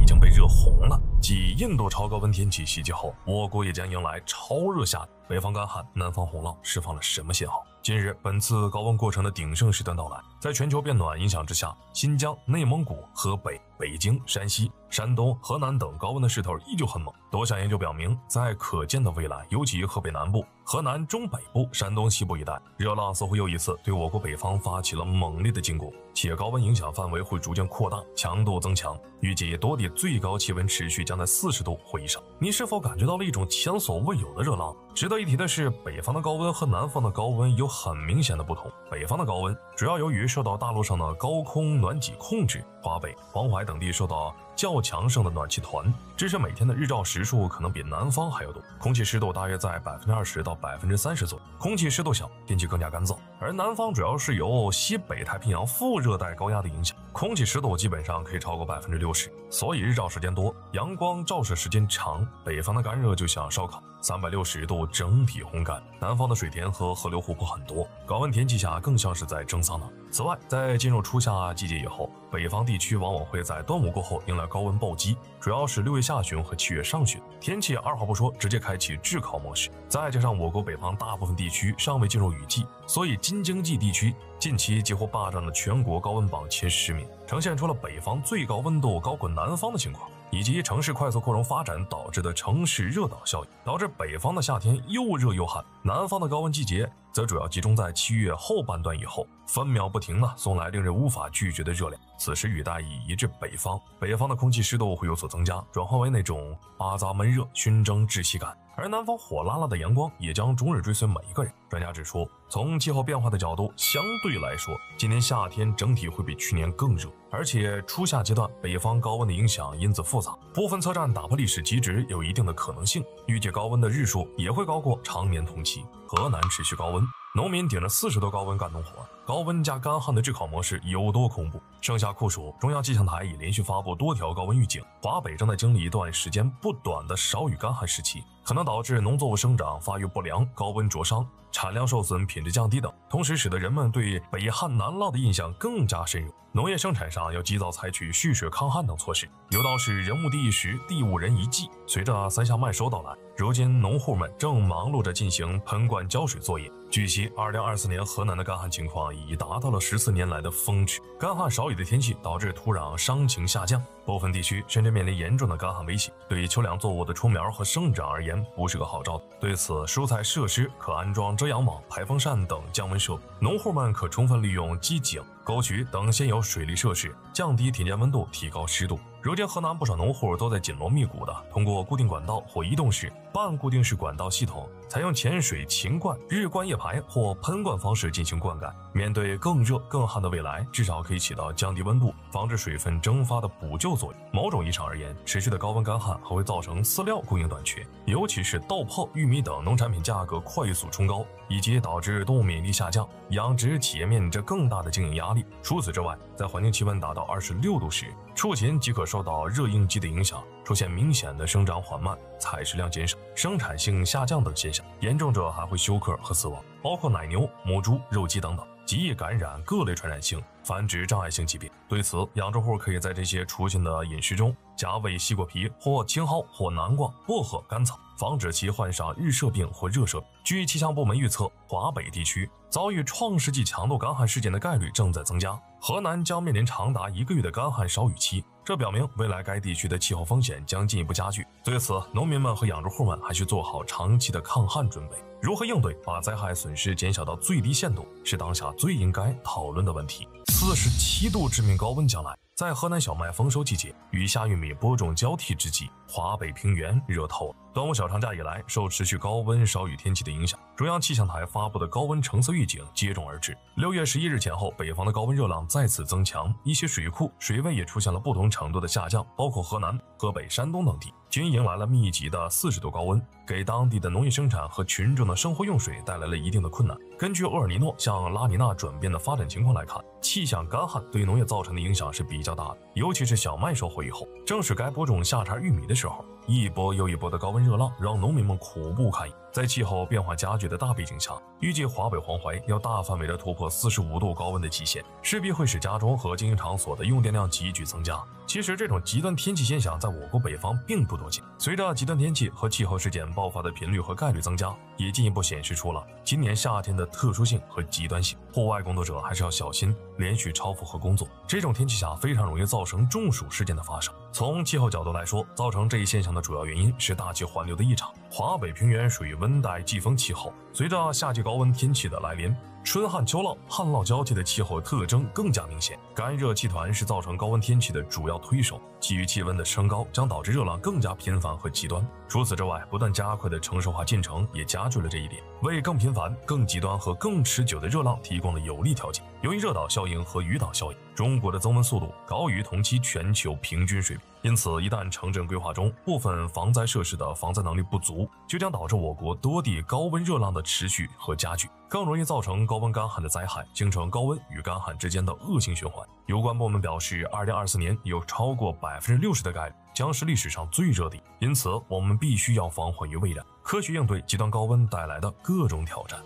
已经被热红了。继印度超高温天气袭击后，我国也将迎来超热夏。北方干旱，南方洪涝，释放了什么信号？近日，本次高温过程的鼎盛时段到来，在全球变暖影响之下，新疆、内蒙古、河北、北京、山西、山东、河南等高温的势头依旧很猛。多项研究表明，在可见的未来，尤其河北南部、河南中北部、山东西部一带，热浪似乎又一次对我国北方发起了猛烈的进攻，且高温影响范围会逐渐扩大，强度增强。预计多地最高气温持续将在四十度或以上。你是否感觉到了一种前所未有的热浪？值得一提的是，北方的高温和南方的高温有很明显的不同。北方的高温主要由于受到大陆上的高空暖脊控制，华北、黄淮等地受到。较强盛的暖气团，致使每天的日照时数可能比南方还要多，空气湿度大约在百分之二十到百分之三十左右，空气湿度小，天气更加干燥。而南方主要是由西北太平洋副热带高压的影响，空气湿度基本上可以超过百分之六十，所以日照时间多，阳光照射时间长。北方的干热就像烧烤，三百六十度整体烘干；南方的水田和河流湖泊很多，高温天气下更像是在蒸桑拿。此外，在进入初夏季节以后，北方地区往往会在端午过后迎来高温暴击，主要是六月下旬和七月上旬，天气二话不说直接开启炙烤模式。再加上我国北方大部分地区尚未进入雨季，所以京津冀地区近期几乎霸占了全国高温榜前十名，呈现出了北方最高温度高过南方的情况。以及城市快速扩容发展导致的城市热岛效应，导致北方的夏天又热又旱，南方的高温季节则主要集中在七月后半段以后，分秒不停的送来令人无法拒绝的热量。此时雨带已移至北方，北方的空气湿度会有所增加，转化为那种巴杂闷热、熏蒸窒息感。而南方火辣辣的阳光也将终日追随每一个人。专家指出，从气候变化的角度，相对来说，今年夏天整体会比去年更热，而且初夏阶段北方高温的影响因子复杂，部分测站打破历史极值有一定的可能性。预计高温的日数也会高过常年同期。河南持续高温，农民顶着四十度高温干农活。高温加干旱的炙烤模式有多恐怖？盛夏酷暑，中央气象台已连续发布多条高温预警。华北正在经历一段时间不短的少雨干旱时期，可能导致农作物生长发育不良、高温灼伤、产量受损、品质降低等，同时使得人们对北旱南涝的印象更加深入。农业生产上要及早采取蓄水抗旱等措施。有道是人无第一时，地无人一季。随着三夏麦收到来，如今农户们正忙碌着进行喷灌浇水作业。据悉，二零二四年河南的干旱情况已达到了十四年来的峰值。干旱少雨的天气导致土壤伤情下降，部分地区甚至面临严重的干旱威胁，对于秋粮作物的出苗和生长而言不是个好兆头。对此，蔬菜设施可安装遮阳网、排风扇等降温设备，农户们可充分利用机井。沟渠等现有水利设施，降低田间温度，提高湿度。如今，河南不少农户都在紧锣密鼓的通过固定管道或移动式、半固定式管道系统，采用浅水勤灌、日灌夜排或喷灌方式进行灌溉。面对更热更旱的未来，至少可以起到降低温度、防止水分蒸发的补救作用。某种意义上而言，持续的高温干旱还会造成饲料供应短缺，尤其是豆粕、玉米等农产品价格快速冲高，以及导致动物免疫力下降，养殖企业面临着更大的经营压力。除此之外，在环境气温达到二十六度时，畜禽即可受到热应激的影响，出现明显的生长缓慢、采食量减少、生产性下降等现象，严重者还会休克和死亡，包括奶牛、母猪、肉鸡等等，极易感染各类传染性、繁殖障碍性疾病。对此，养殖户可以在这些雏禽的饮食中加喂西瓜皮或青蒿或南瓜、薄荷、甘草。防止其患上日射病或热射。据气象部门预测，华北地区遭遇创世纪强度干旱事件的概率正在增加，河南将面临长达一个月的干旱少雨期，这表明未来该地区的气候风险将进一步加剧。对此，农民们和养殖户们还需做好长期的抗旱准备。如何应对，把灾害损失减小到最低限度，是当下最应该讨论的问题。四十七度致命高温将来。在河南小麦丰收季节，雨下玉米播种交替之际，华北平原热透了。端午小长假以来，受持续高温少雨天气的影响，中央气象台发布的高温橙色预警接踵而至。六月十一日前后，北方的高温热浪再次增强，一些水库水位也出现了不同程度的下降，包括河南、河北、山东等地。均迎来了密集的四十度高温，给当地的农业生产和群众的生活用水带来了一定的困难。根据厄尔尼诺向拉尼娜转变的发展情况来看，气象干旱对农业造成的影响是比较大的，尤其是小麦收获以后，正是该播种夏茬玉米的时候。一波又一波的高温热浪让农民们苦不堪言。在气候变化加剧的大背景下，预计华北黄淮要大范围的突破四十五度高温的极限，势必会使家中和经营场所的用电量急剧增加。其实，这种极端天气现象在我国北方并不多见。随着极端天气和气候事件爆发的频率和概率增加，也进一步显示出了今年夏天的特殊性和极端性。户外工作者还是要小心连续超负荷工作，这种天气下非常容易造成中暑事件的发生。从气候角度来说，造成这一现象的主要原因是大气环流的异常。华北平原属于温带季风气候，随着夏季高温天气的来临，春旱秋涝、旱涝交替的气候特征更加明显。干热气团是造成高温天气的主要推手，基于气温的升高将导致热浪更加频繁和极端。除此之外，不断加快的城市化进程也加剧了这一点，为更频繁、更极端和更持久的热浪提供了有利条件。由于热岛效应和雨岛效应，中国的增温速度高于同期全球平均水平。因此，一旦城镇规划中部分防灾设施的防灾能力不足，就将导致我国多地高温热浪的持续和加剧，更容易造成高温干旱的灾害，形成高温与干旱之间的恶性循环。有关部门表示，二零二四年有超过百分之六十的概率将是历史上最热的，因此我们必须要防患于未然，科学应对极端高温带来的各种挑战。